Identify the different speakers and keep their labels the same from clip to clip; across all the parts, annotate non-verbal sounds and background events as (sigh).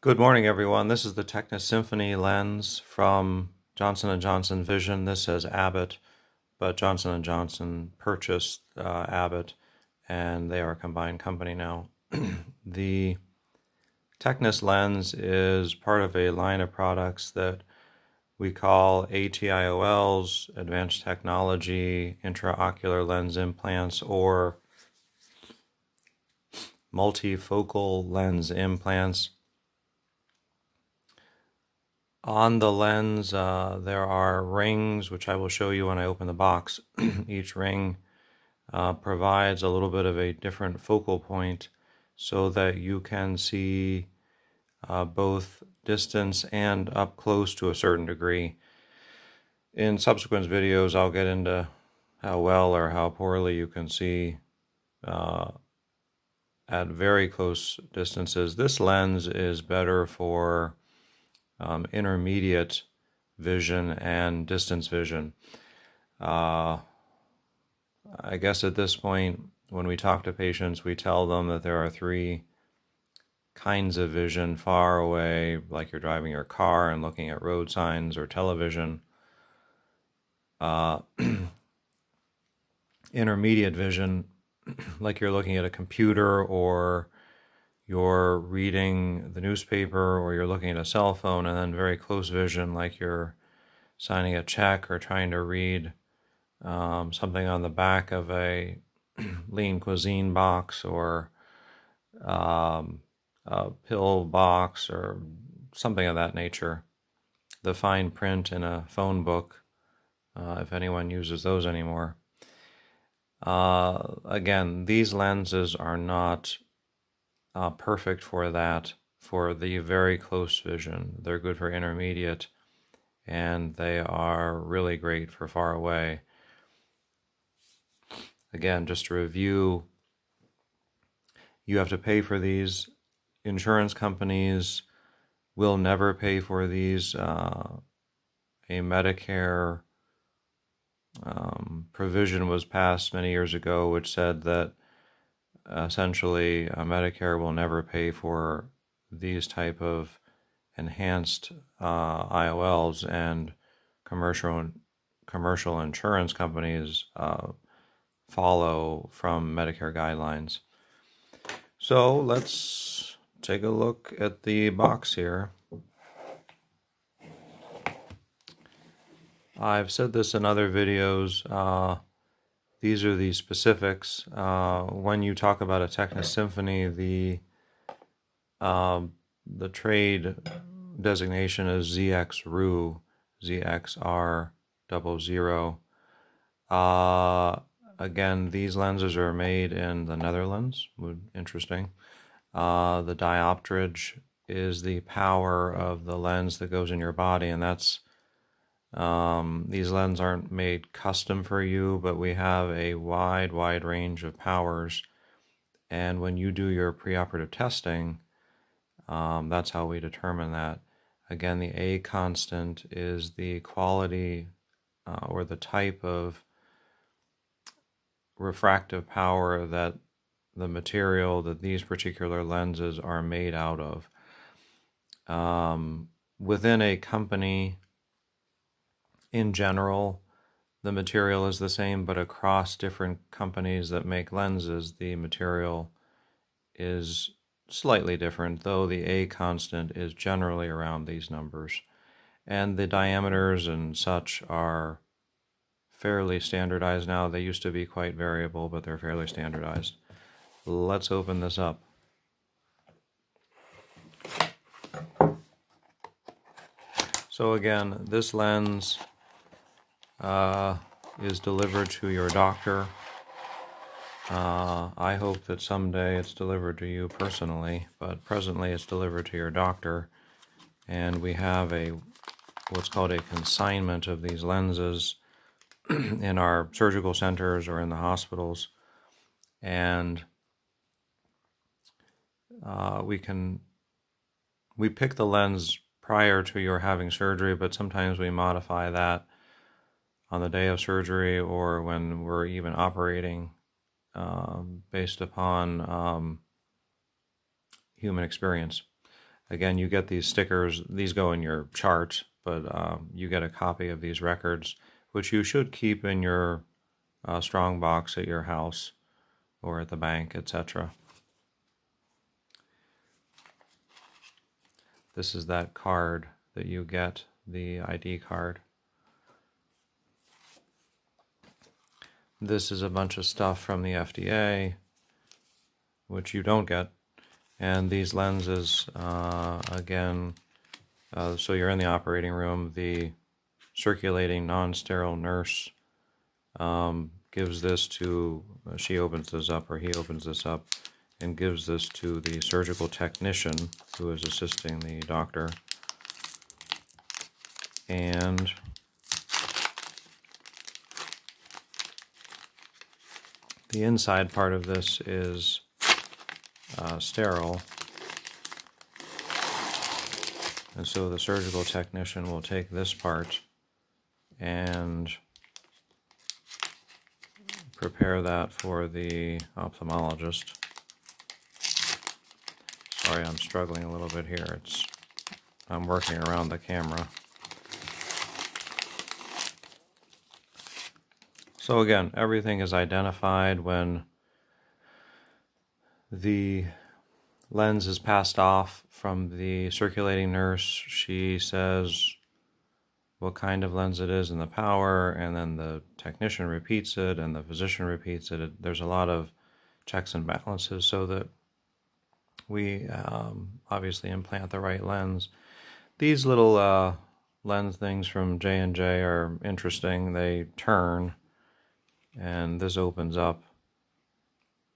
Speaker 1: Good morning, everyone. This is the Tecnis Symfony lens from Johnson & Johnson Vision. This says Abbott, but Johnson & Johnson purchased uh, Abbott, and they are a combined company now. (clears throat) the Tecnis lens is part of a line of products that we call ATIOLs, Advanced Technology Intraocular Lens Implants, or multifocal lens implants. On the lens, uh, there are rings, which I will show you when I open the box. (clears throat) Each ring uh, provides a little bit of a different focal point so that you can see uh, both distance and up close to a certain degree. In subsequent videos, I'll get into how well or how poorly you can see uh, at very close distances. This lens is better for um, intermediate vision and distance vision. Uh, I guess at this point, when we talk to patients, we tell them that there are three kinds of vision far away, like you're driving your car and looking at road signs or television. Uh, (clears throat) intermediate vision (clears throat) like you're looking at a computer or you're reading the newspaper or you're looking at a cell phone, and then very close vision, like you're signing a check or trying to read um, something on the back of a (clears throat) lean cuisine box or um, a pill box or something of that nature. The fine print in a phone book, uh, if anyone uses those anymore. Uh, again, these lenses are not uh, perfect for that, for the very close vision. They're good for intermediate, and they are really great for far away. Again, just to review, you have to pay for these. Insurance companies will never pay for these. Uh, a Medicare um, provision was passed many years ago, which said that essentially uh, Medicare will never pay for these type of enhanced uh, IOLs, and commercial commercial insurance companies uh, follow from Medicare guidelines. So let's take a look at the box here. I've said this in other videos. These are the specifics. Uh, when you talk about a Tecnis Symfony, the um, the trade designation is ZXRU, ZXR double zero. Uh, again, these lenses are made in the Netherlands. Interesting. Uh, the dioptrage is the power of the lens that goes in your body, and that's um, these lenses aren't made custom for you, but we have a wide, wide range of powers. And when you do your preoperative testing, um, that's how we determine that. Again, the A constant is the quality uh, or the type of refractive power that the material that these particular lenses are made out of. Um, within a company, in general, the material is the same, but across different companies that make lenses, the material is slightly different, though the A constant is generally around these numbers. And the diameters and such are fairly standardized now. They used to be quite variable, but they're fairly standardized. Let's open this up. So again, this lens uh, is delivered to your doctor. Uh, I hope that someday it's delivered to you personally, but presently it's delivered to your doctor. And we have a what's called a consignment of these lenses (clears throat) in our surgical centers or in the hospitals. And uh, we can we pick the lens prior to your having surgery, but sometimes we modify that on the day of surgery or when we're even operating um, based upon um, human experience. Again, you get these stickers, these go in your chart, but um, you get a copy of these records, which you should keep in your uh, strong box at your house or at the bank, etc. This is that card that you get, the ID card. This is a bunch of stuff from the FDA, which you don't get. And these lenses, uh, again, uh, so you're in the operating room, the circulating non-sterile nurse um, gives this to, uh, she opens this up or he opens this up and gives this to the surgical technician who is assisting the doctor. And The inside part of this is uh, sterile. And so the surgical technician will take this part and prepare that for the ophthalmologist. Sorry, I'm struggling a little bit here. It's I'm working around the camera. So again, everything is identified when the lens is passed off from the circulating nurse. She says what kind of lens it is and the power, and then the technician repeats it and the physician repeats it. There's a lot of checks and balances so that we um, obviously implant the right lens. These little uh, lens things from J&J are interesting. They turn and this opens up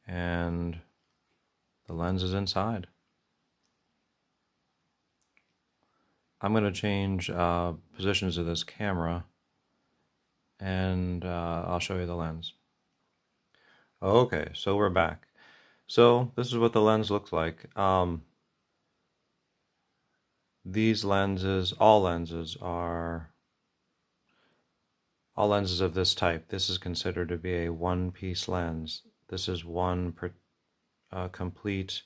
Speaker 1: and the lens is inside. I'm going to change uh, positions of this camera and uh, I'll show you the lens. Okay, so we're back. So this is what the lens looks like. Um, these lenses, all lenses, are all lenses of this type, this is considered to be a one-piece lens. This is one per, uh, complete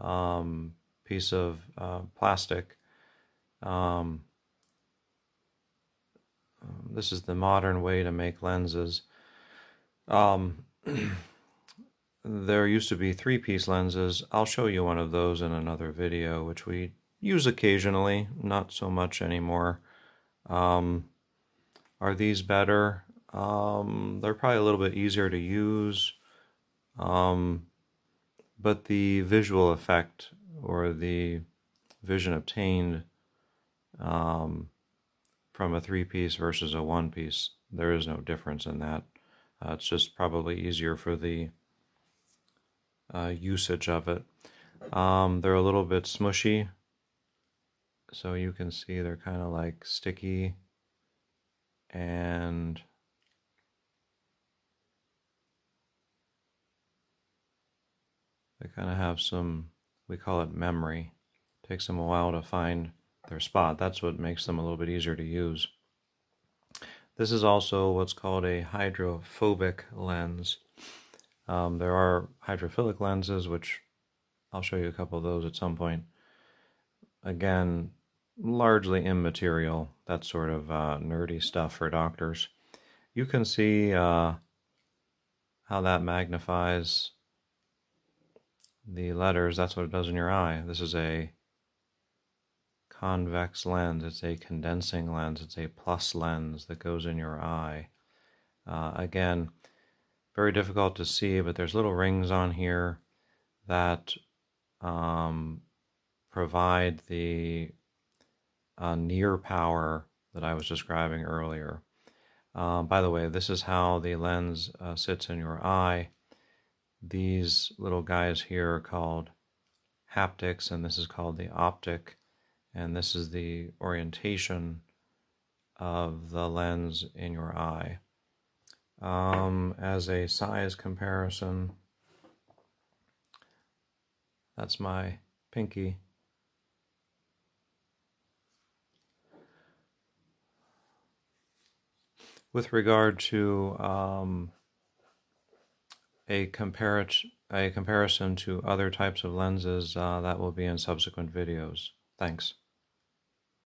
Speaker 1: um, piece of uh, plastic. Um, this is the modern way to make lenses. Um, (clears throat) there used to be three-piece lenses. I'll show you one of those in another video, which we use occasionally, not so much anymore. Um, are these better? Um, they're probably a little bit easier to use, um, but the visual effect or the vision obtained um, from a three piece versus a one piece, there is no difference in that. Uh, it's just probably easier for the uh, usage of it. Um, they're a little bit smushy, so you can see they're kind of like sticky and they kind of have some, we call it memory. It takes them a while to find their spot. That's what makes them a little bit easier to use. This is also what's called a hydrophobic lens. Um, there are hydrophilic lenses, which I'll show you a couple of those at some point. Again, largely immaterial, that sort of uh, nerdy stuff for doctors. You can see uh, how that magnifies the letters. That's what it does in your eye. This is a convex lens. It's a condensing lens. It's a plus lens that goes in your eye. Uh, again, very difficult to see, but there's little rings on here that um, provide the uh, near power that I was describing earlier. Uh, by the way, this is how the lens uh, sits in your eye. These little guys here are called haptics, and this is called the optic, and this is the orientation of the lens in your eye. Um, as a size comparison, that's my pinky. With regard to um, a, a comparison to other types of lenses, uh, that will be in subsequent videos. Thanks.